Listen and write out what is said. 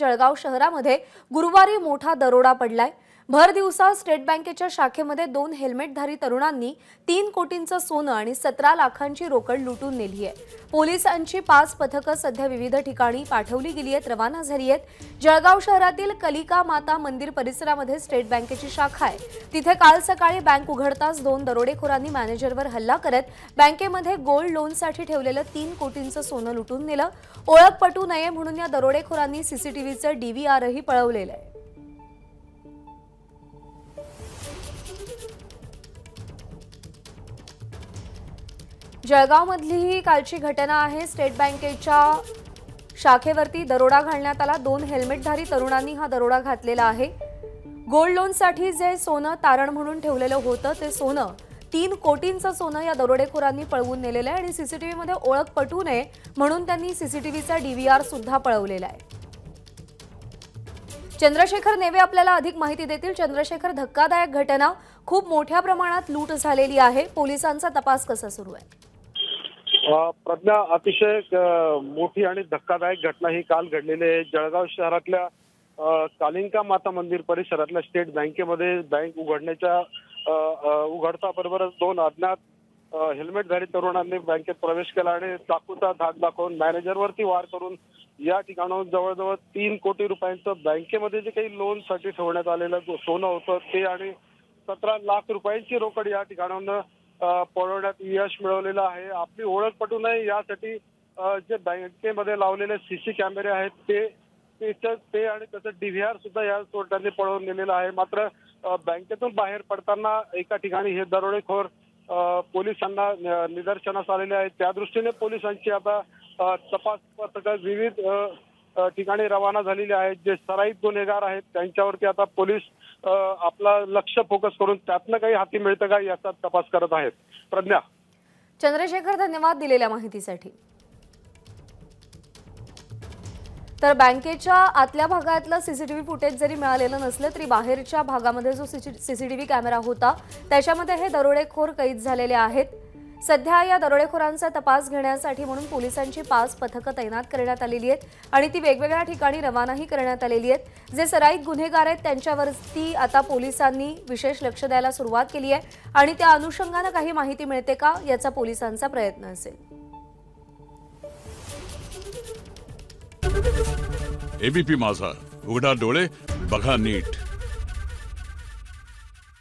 जळगाव शहरामध्ये गुरुवारी मोठा दरोडा पडलाय. भर दिवसा स्टेट बँकेच्या शाखेमध्ये दोन हेल्मेटधारी तरुणांनी तीन कोटींचं सोनं आणि सतरा लाखांची रोकड लुटून नेली आहे. पोलिसांची पाच पथकं सध्या विविध ठिकाणी पाठवली गेली आहेत रवाना झाली आहेत. जळगाव शहरातील कलिका माता मंदिर परिसरामध्ये स्टेट बँकेची शाखा आहे. तिथे काल सकाळी बँक उघडताच दोन दरोडेखोरांनी मॅनेजरवर हल्ला करत बँकेमध्ये गोल्ड लोनसाठी ठेवलेलं तीन कोटींचं सोनं लुटून नेलं. ओळख पटू नये म्हणून या दरोडेखोरांनी सीसीटीव्हीचं डीव्हीआरही पळवलेलं आहे. जळगावमधली ही कालची घटना आहे. स्टेट बँकेच्या शाखेवरती दरोडा घालण्यात आला. दोन हेल्मेटधारी तरुणांनी हा दरोडा घातलेला आहे. गोल्ड लोनसाठी जे सोनं तारण म्हणून ठेवलेलं होतं ते सोनं तीन कोटींचं सोनं या दरोडेखोरांनी पळवून नेलेलं आहे आणि सीसीटीव्हीमध्ये ओळख पटू नये म्हणून त्यांनी सीसीटीव्हीचा डीव्हीआर सुद्धा पळवलेला आहे. चंद्रशेखर नेवे आपल्याला अधिक माहिती देतील. चंद्रशेखर धक्कादायक घटना. खूप मोठ्या प्रमाणात लूट झालेली आहे. पोलिसांचा तपास कसा सुरू आहे? प्रज्ञा अतिशय मोठी आणि धक्कादायक घटना ही काल घडलेली आहे. जळगाव शहरातल्या कालिंका माता मंदिर परिसरातल्या स्टेट बँकेमध्ये बँक उघडण्याच्या उघडता बरोबरच दोन अज्ञात हेल्मेटधारी तरुणांनी बँकेत प्रवेश केला आणि चाकूचा धाक दाखवून मॅनेजरवरती वार करून या ठिकाणाहून जवळजवळ तीन कोटी रुपयांचं बँकेमध्ये जे काही लोनसाठी ठेवण्यात आलेलं सोनं होतं ते आणि सतरा लाख रुपयांची रोकड या ठिकाणाहून पळवण्यात यश मिळवलेलं आहे. आपली ओळख पटू नये यासाठी जे बँकेमध्ये लावलेले सीसी कॅमेरे आहेत ते ते आणि त्याचं डीव्हीआर सुद्धा या चोरट्यांनी पळवून नेलेलं आहे. मात्र बँकेतून बाहेर पडताना एका ठिकाणी हे दरोडेखोर पोलिसांना निदर्शनास आलेले आहेत. त्या दृष्टीने पोलिसांची आता तपास पथकं विविध ठिकाणी रवाना झालेली आहेत. जे सराईत गुन्हेगार आहेत त्यांच्यावरती आता पोलीस आपला लक्ष फोकस करून त्यातनं काही हाती मिळतं का याचा तपास करत आहेत. प्रज्ञा. चंद्रशेखर धन्यवाद दिलेल्या माहितीसाठी. तर बँकेच्या आतल्या भागातलं सीसीटीव्ही फुटेज जरी मिळालेलं नसलं तरी बाहेरच्या भागामध्ये जो सीसीटीव्ही कॅमेरा होता त्याच्यामध्ये हे दरोडेखोर कैद झालेले आहेत. सध्या या दरोडेखोरांचा तपास घेण्यासाठी म्हणून पोलिसांची पाच पथकं तैनात करण्यात आलेली आहेत आणि ती वेगवेगळ्या ठिकाणी रवानाही करण्यात आलेली आहेत. जे सराईत गुन्हेगार आहेत त्यांच्यावरती आता पोलिसांनी विशेष लक्ष द्यायला सुरुवात केली आहे. आणि त्या अनुषंगानं काही माहिती मिळते का याचा पोलिसांचा प्रयत्न असेल. एबीपी माझा. उघडा डोळे बघा नीट.